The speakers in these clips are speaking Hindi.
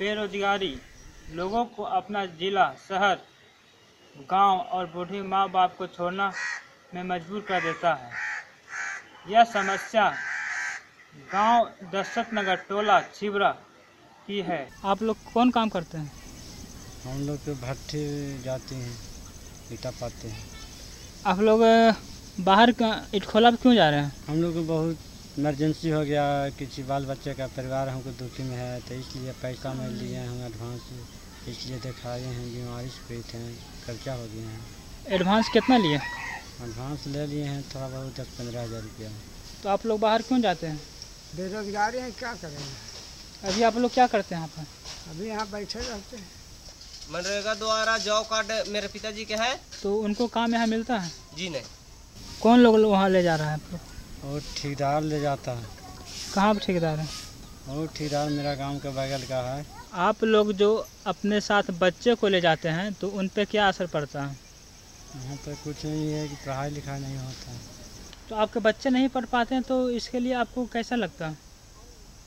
बेरोजगारी लोगों को अपना जिला शहर गाँव और बूढ़ी माँ बाप को छोड़ना में मजबूर कर देता है। यह समस्या गाँव दशरथ नगर टोला छिबरा की है। आप लोग कौन काम करते हैं? हम लोग तो भट्टी जाते हैं ईटा पाते हैं। आप लोग बाहर का इटखोला क्यों जा रहे हैं? हम लोग बहुत इमरजेंसी हो गया किसी बाल बच्चे का परिवार हमको दुखी में है तो इसलिए पैसा में लिए हैं एडवांस इसलिए दिखाए हैं बीमारी से पीड़ित हैं खर्चा हो गया है। एडवांस कितना लिए? एडवांस ले लिए हैं थोड़ा बहुत दस पंद्रह हज़ार रुपया। तो आप लोग बाहर क्यों जाते हैं? बेरोजगारी है क्या करेंगे अभी आप लोग क्या करते हैं यहाँ पर? अभी यहाँ बैठे रहते हैं। मनरेगा द्वारा जॉब कार्ड मेरे पिताजी के है। तो उनको काम यहाँ मिलता है? जी नहीं। कौन लोग वहाँ ले जा रहा है आप लोग? और ठेकेदार ले जाता है। कहाँ पर ठेकेदार है? और ठेकेदार मेरा गाँव के बगल का है। आप लोग जो अपने साथ बच्चे को ले जाते हैं तो उन पर क्या असर पड़ता है? यहाँ पर कुछ नहीं है कि पढ़ाई लिखाई नहीं होता। है तो आपके बच्चे नहीं पढ़ पाते हैं तो इसके लिए आपको कैसा लगता है?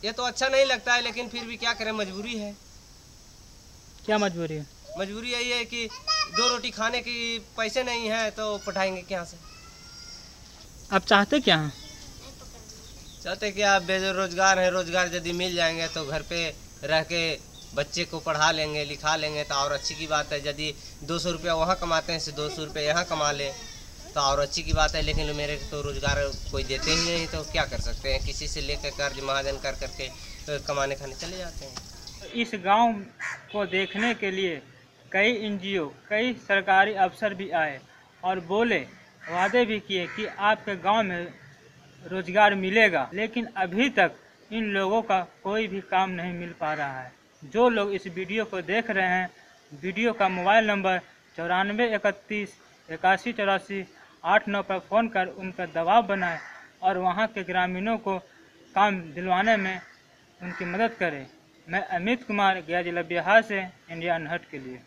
ये तो अच्छा नहीं लगता है लेकिन फिर भी क्या करें मजबूरी है। क्या मजबूरी है? मजबूरी यही है कि दो रोटी खाने की पैसे नहीं है तो पढ़ाएँगे क्या से? आप चाहते क्या हैं? चाहते कि आप बेरोजगार हैं, रोज़गार यदि मिल जाएँगे तो घर पे रह के बच्चे को पढ़ा लेंगे, लिखा लेंगे तो और अच्छी की बात है। यदि दो सौ रुपया वहाँ कमाते हैं से दो सौ रुपया यहाँ कमा लें तो और अच्छी की बात है। लेकिन मेरे तो रोज़गार कोई देते ही नहीं तो क्या कर सकते हैं? किसी से लेकर कर्ज, महाजन कर करके तो कमाने खाने चले जाते हैं। इस गाँव को देखने के लिए कई एनजीओ, कई सरकारी अफसर भी आए और बोले, वादे भी किए कि आपके गाँव में रोज़गार मिलेगा, लेकिन अभी तक इन लोगों का कोई भी काम नहीं मिल पा रहा है। जो लोग इस वीडियो को देख रहे हैं, वीडियो का मोबाइल नंबर चौरानवे इकतीस, इक्यासी, चौरासी, आठ, नौ पर फ़ोन कर उनका दबाव बनाए और वहाँ के ग्रामीणों को काम दिलवाने में उनकी मदद करें। मैं अमित कुमार, गया जिला बिहार से, इंडिया अनहट के लिए।